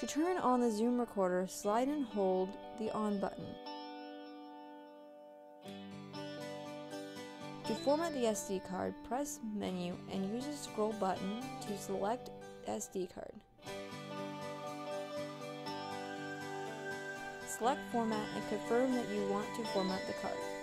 To turn on the Zoom recorder, slide and hold the on button. To format the SD card, press Menu and use the scroll button to select SD card. Select Format and confirm that you want to format the card.